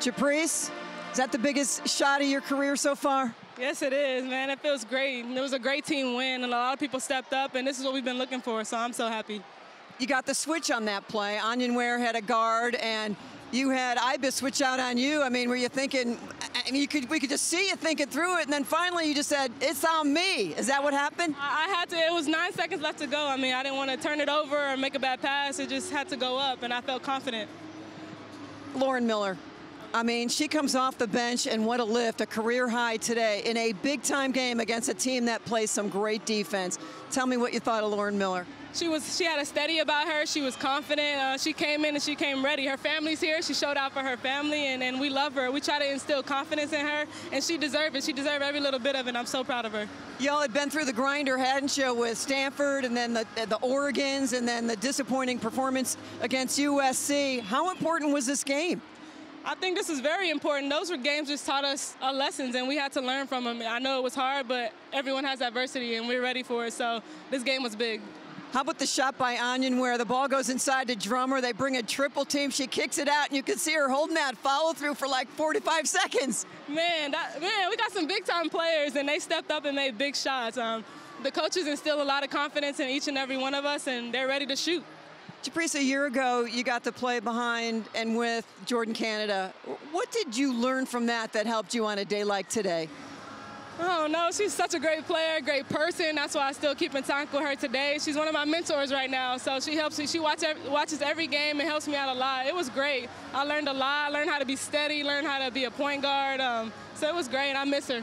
Japreece, is that the biggest shot of your career so far? Yes, it is, man. It feels great. It was a great team win, and a lot of people stepped up, and this is what we've been looking for, so I'm so happy. You got the switch on that play. Onyenwere had a guard, and you had Ibis switch out on you. I mean, were you thinking, I mean, you could, we could just see you thinking through it, and then finally you just said, it's on me. Is that what happened? I, I had to, it was nine seconds left to go. I mean, I didn't want to turn it over or make a bad pass. It just had to go up, and I felt confident. Lauryn Miller, I mean, she comes off the bench, and what a lift, a career high today in a big time game against a team that plays some great defense. Tell me what you thought of Lauryn Miller. She was. She had a steady about her. She was confident. Uh, she came in and she came ready. Her family's here. She showed out for her family, and, and we love her. We try to instill confidence in her, and she deserved it. She deserved every little bit of it. I'm so proud of her. Y'all had been through the grinder, hadn't you, with Stanford and then the, the Oregons and then the disappointing performance against USC. How important was this game? I think this is very important. Those were games just taught us uh, lessons, and we had to learn from them. I know it was hard, but everyone has adversity, and we're ready for it. So this game was big. How about the shot by Onion where the ball goes inside to Drummer? They bring a triple team. She kicks it out, and you can see her holding that follow through for like 45 seconds. Man, that, man, we got some big time players, and they stepped up and made big shots. Um, the coaches instill a lot of confidence in each and every one of us, and they're ready to shoot. Japreece, a year ago, you got to play behind and with Jordin Canada. What did you learn from that that helped you on a day like today? Oh no, she's such a great player, great person. That's why I still keep in touch with her today. She's one of my mentors right now, so she helps me. She watch watches every game and helps me out a lot. It was great. I learned a lot. I learned how to be steady, learned how to be a point guard. Um, so it was great. I miss her.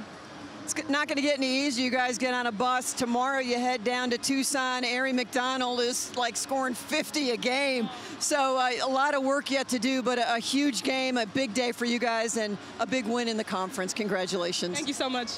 It's not going to get any easier. You guys get on a bus. Tomorrow you head down to Tucson. Aari McDonald is like scoring 50 a game. So uh, a lot of work yet to do, but a, a huge game, a big day for you guys, and a big win in the conference. Congratulations. Thank you so much.